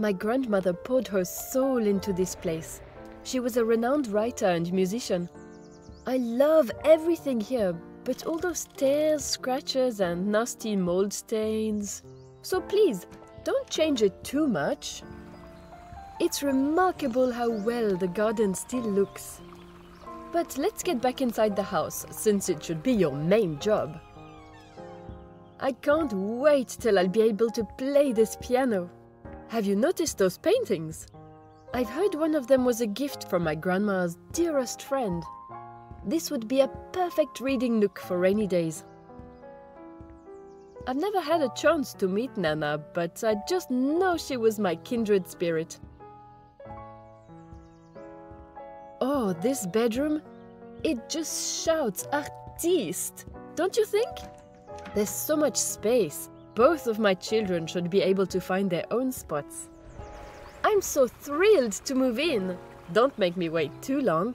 My grandmother poured her soul into this place. She was a renowned writer and musician. I love everything here, but all those tears, scratches, and nasty mold stains. So please, don't change it too much. It's remarkable how well the garden still looks. But let's get back inside the house, since it should be your main job. I can't wait till I'll be able to play this piano. Have you noticed those paintings? I've heard one of them was a gift from my grandma's dearest friend. This would be a perfect reading nook for rainy days. I've never had a chance to meet Nana, but I just know she was my kindred spirit. Oh, this bedroom? It just shouts artiste, don't you think? There's so much space. Both of my children should be able to find their own spots. I'm so thrilled to move in. Don't make me wait too long.